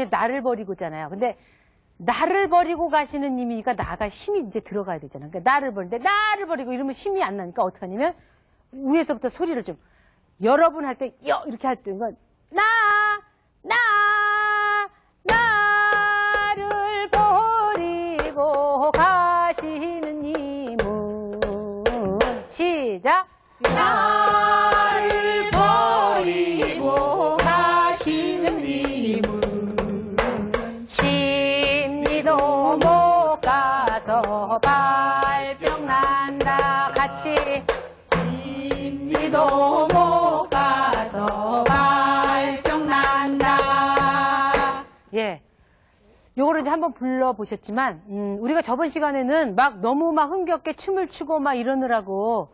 아니면 나를 버리고잖아요. 근데 나를 버리고 가시는 님이니까 나가 힘이 이제 들어가야 되잖아요. 그러니까 나를 버리는데 나를 버리고 이러면 힘이 안 나니까 어떻게 하냐면 위에서부터 소리를 좀 여러분 할 때 여 이렇게 할때 이건 나, 나, 나를 버리고 가시는 님은 시작 나 심리도 못 가서 발병 난다. 예. 요거를 이제 한번 불러보셨지만, 음, 우리가 저번 시간에는 막 너무 막 흥겹게 춤을 추고 막 이러느라고,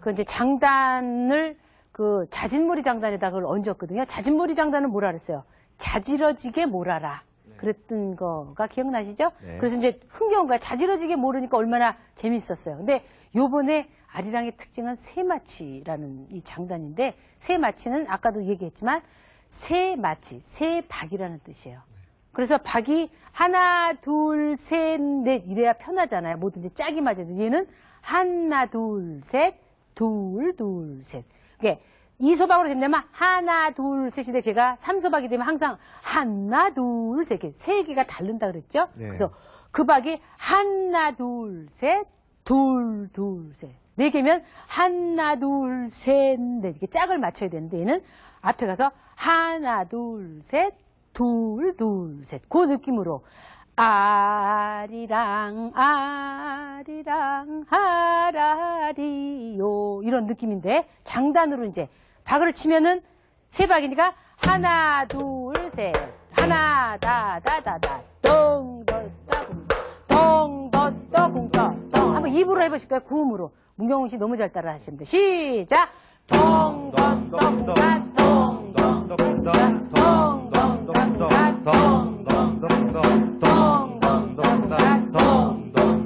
그 이제 장단을 그 자진몰이 장단에다 그걸 얹었거든요. 자진몰이 장단은 뭐라 그랬어요? 자지러지게 몰아라. 그랬던 거가 기억나시죠? 네. 그래서 이제 흥겨운 거야. 자지러지게 모르니까 얼마나 재밌었어요. 근데 요번에 아리랑의 특징은 새마치라는 이 장단인데, 새마치는 아까도 얘기했지만, 새마치, 새박이라는 뜻이에요. 그래서 박이 하나, 둘, 셋, 넷 이래야 편하잖아요. 뭐든지 짝이 맞아도 얘는 하나, 둘, 셋, 둘, 둘, 셋. 이게 이소박으로 된다면 하나, 둘, 셋인데 제가 삼소박이 되면 항상 하나, 둘, 셋 이렇게 세 개가 다른다 그랬죠? 네. 그래서 그 박이 하나, 둘, 셋, 둘, 둘, 셋. 네 개면 하나, 둘, 셋, 넷 이렇게 짝을 맞춰야 되는데 얘는 앞에 가서 하나, 둘, 셋, 둘, 둘, 셋. 그 느낌으로 아리랑 아리랑 하라리요 이런 느낌인데 장단으로 이제 박을 치면은 세 박이니까 하나 둘셋 하나 다다다다 덩더따궁 덩더떠궁떠 덩 한번 입으로 해보실까요 구음으로 문경훈 씨 너무 잘 따라 하시는데 시작 덩덩떠궁다 덩덩떠궁다 덩덩떠궁다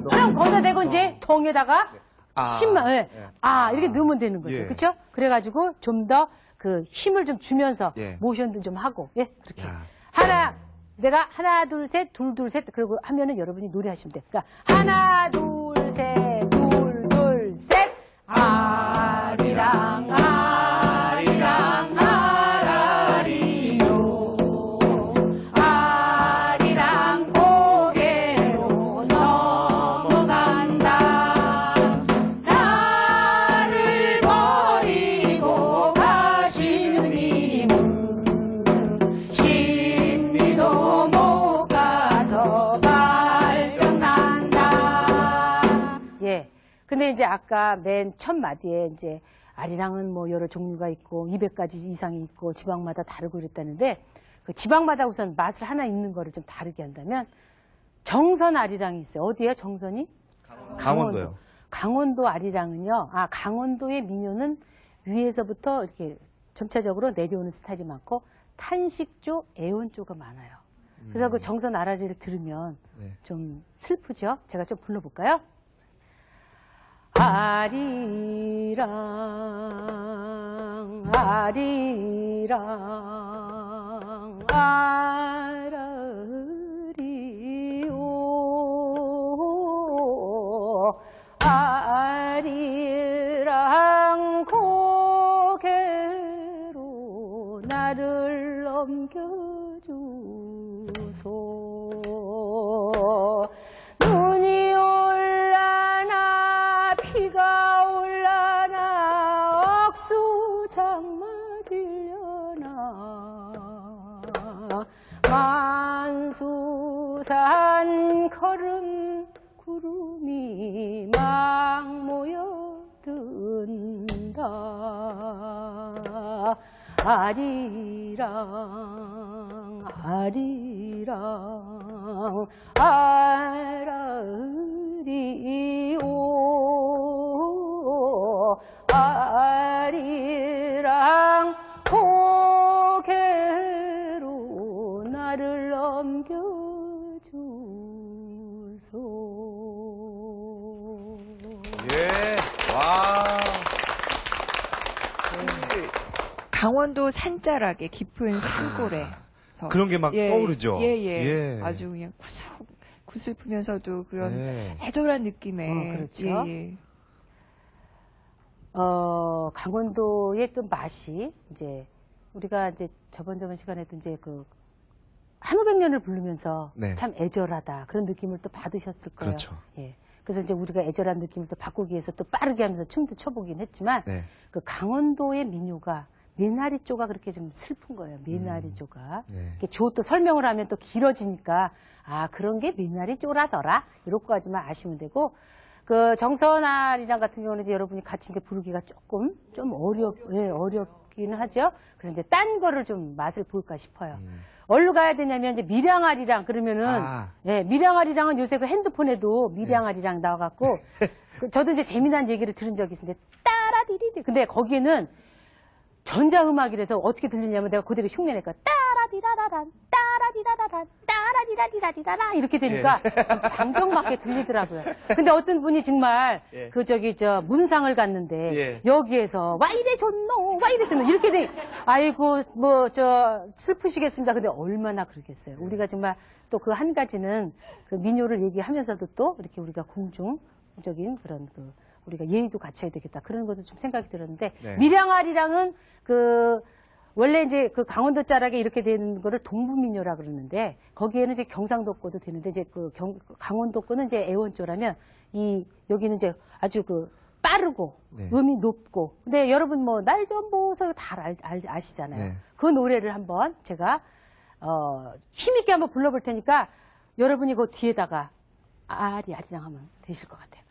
그럼 거기다 대고 이제 덩에다가 아. 힘만, 예. 예. 아, 이렇게 넣으면 되는 거죠. 예. 그쵸? 그래가지고 좀 더 그 힘을 좀 주면서 예. 모션도 좀 하고, 예, 그렇게. 야. 하나, 내가 하나, 둘, 셋, 둘, 둘, 셋, 그리고 하면은 여러분이 노래하시면 돼. 그러니까 하나, 둘, 셋, 둘, 둘, 셋, 아리랑, 근데 이제 아까 맨 첫 마디에 이제 아리랑은 뭐 여러 종류가 있고 200가지 이상이 있고 지방마다 다르고 이랬다는데 그 지방마다 우선 맛을 하나 있는 거를 좀 다르게 한다면 정선 아리랑이 있어요. 어디에요, 정선이? 강원도요. 강원도 아리랑은요, 아, 강원도의 민요는 위에서부터 이렇게 점차적으로 내려오는 스타일이 많고, 탄식조, 애원조가 많아요. 그래서 그 정선 아라리를 들으면 네. 좀 슬프죠? 제가 좀 불러볼까요? 아리랑, 아리랑, 아라리요. 아리랑 고개로 나를 넘겨주소. 만수산 걸음 구름이 막 모여든다. 아리랑 아리랑 아라리오. 아리랑 고개로 나를 넘겨 주소 예. 와. 강원도 산자락의 깊은 산골에 그런 게막 떠오르죠. 예, 예. 예. 아주 그냥 구슬, 구슬프면서도 그런 네. 애절한 느낌의 어, 그렇죠. 예, 예. 어, 강원도의 또 맛이 이제 우리가 이제 저번 저번 시간에도 이제 그 한오백년을 부르면서 네. 참 애절하다 그런 느낌을 또 받으셨을 거예요. 그렇죠. 예. 그래서 이제 우리가 애절한 느낌을 또 바꾸기 위해서 또 빠르게 하면서 춤도 춰보긴 했지만 네. 그 강원도의 민요가 미나리 쪼가 그렇게 좀 슬픈 거예요. 미나리 음. 쪼가. 네. 이렇게 조또 설명을 하면 또 길어지니까 아 그런 게 미나리 쪼라더라 이렇게까지만 아시면 되고 그 정선아리랑 같은 경우는 이제 여러분이 같이 이제 부르기가 조금 좀 어렵 예, 어렵기는 하죠. 그래서 이제 딴 거를 좀 맛을 볼까 싶어요. 음. 어디로 가야 되냐면 이제 밀양아리랑 그러면은 아. 예, 밀양아리랑은 요새 그 핸드폰에도 밀양아리랑 나와갖고 그 저도 이제 재미난 얘기를 들은 적이 있는데 따라디리디 근데 거기에는 전자음악이라서 어떻게 들리냐면 내가 그대로 흉내내니까 따라디라라란 따라디라라란 따라디라디라디라라 이렇게 되니까 좀 방정맞게 들리더라고요. 근데 어떤 분이 정말 예. 그 저기 저 문상을 갔는데 예. 여기에서 와 이래 좋노 와 이래 좋노 이렇게 돼 아이고 뭐 저 슬프시겠습니다. 근데 얼마나 그러겠어요. 우리가 정말 또 그 한 가지는 그 민요를 얘기하면서도 또 이렇게 우리가 공중적인 그런 그 우리가 예의도 갖춰야 되겠다 그런 것도 좀 생각이 들었는데 네. 밀양아리랑은 그 원래 이제 그 강원도 자락에 이렇게 되는 거를 동부민요라 그러는데 거기에는 이제 경상도 거도 되는데 이제 그 경, 강원도 거는 이제 애원조라면 이 여기는 이제 아주 그 빠르고 네. 음이 높고 근데 여러분 뭐 날 좀 보소 다 알, 알, 아시잖아요. 네. 그 노래를 한번 제가 어, 힘있게 한번 불러볼 테니까 여러분이 그 뒤에다가 아리 아리랑 하면 되실 것 같아요.